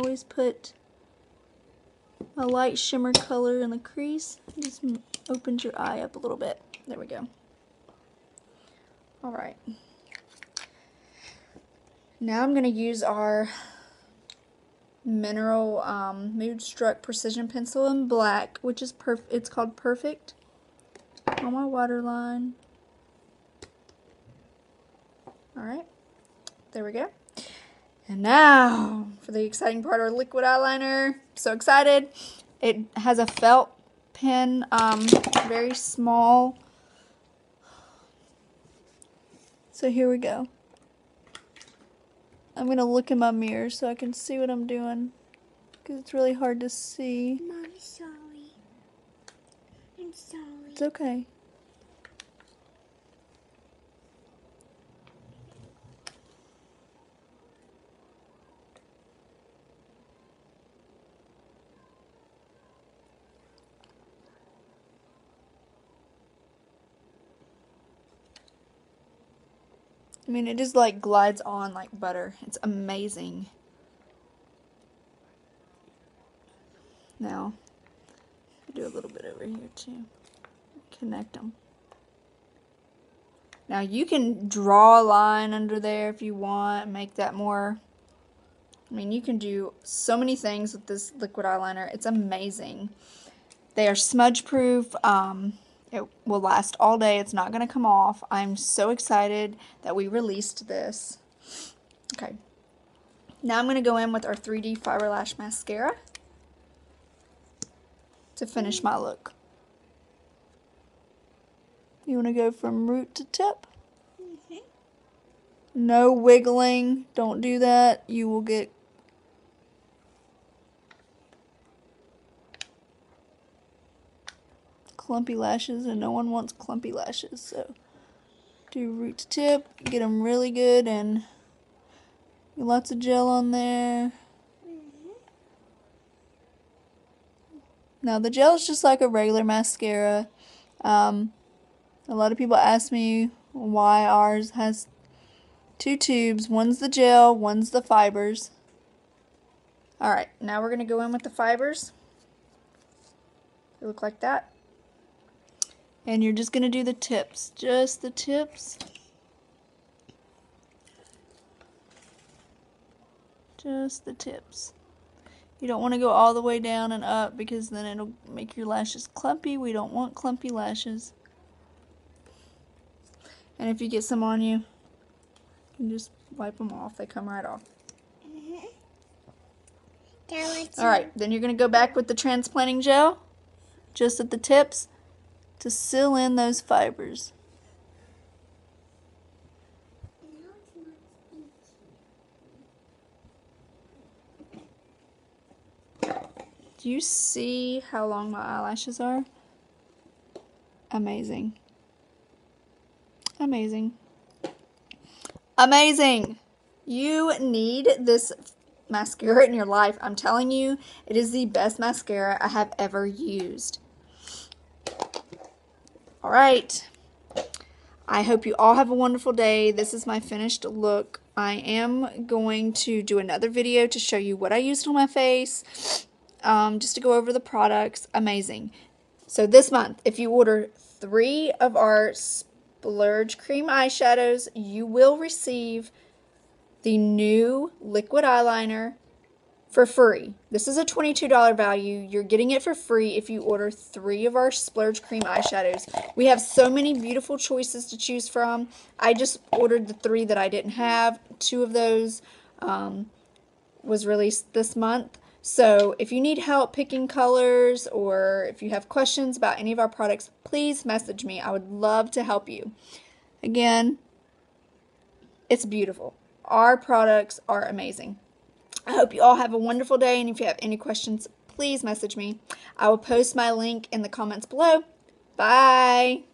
always put a light shimmer color in the crease. It just opens your eye up a little bit. There we go. Alright. Now I'm going to use our mineral um, Moodstruck Precision Pencil in black, which is perf it's called Perfect, on my waterline. Alright, there we go. And now for the exciting part, our liquid eyeliner. So excited. It has a felt pen, um, very small. So here we go. I'm going to look in my mirror so I can see what I'm doing. Because it's really hard to see. Mom, sorry. I'm sorry. It's okay. I mean, it just like glides on like butter. It's amazing. Now, do a little bit over here too. Connect them. Now you can draw a line under there if you want, make that more, I mean you can do so many things with this liquid eyeliner. It's amazing. They are smudge proof. Um, it will last all day. It's not going to come off. I'm so excited that we released this. Okay. Now I'm going to go in with our 3D Fiber Lash Mascara to finish my look. You want to go from root to tip? Mm -hmm. No wiggling. Don't do that. You will get clumpy lashes and no one wants clumpy lashes so do root to tip get them really good and lots of gel on there. Now the gel is just like a regular mascara. Um, a lot of people ask me why ours has two tubes. One's the gel one's the fibers. Alright now we're gonna go in with the fibers. They look like that and you're just going to do the tips, just the tips. Just the tips. You don't want to go all the way down and up because then it'll make your lashes clumpy. We don't want clumpy lashes. And if you get some on you, you can just wipe them off. They come right off. Mm-hmm. Alright, then you're going to go back with the transplanting gel, just at the tips to seal in those fibers. Do you see how long my eyelashes are? Amazing. Amazing. Amazing. You need this mascara in your life. I'm telling you, it is the best mascara I have ever used. All right. I hope you all have a wonderful day. This is my finished look. I am going to do another video to show you what I used on my face, um, just to go over the products. Amazing. So this month, if you order three of our Splurge Cream eyeshadows, you will receive the new liquid eyeliner for free. This is a $22 value. You're getting it for free if you order three of our Splurge Cream eyeshadows. We have so many beautiful choices to choose from. I just ordered the three that I didn't have. Two of those um, was released this month. So if you need help picking colors or if you have questions about any of our products, please message me. I would love to help you. Again, it's beautiful. Our products are amazing. I hope you all have a wonderful day, and if you have any questions, please message me. I will post my link in the comments below. Bye.